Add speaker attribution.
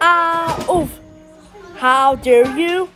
Speaker 1: Ah, oof. How dare you?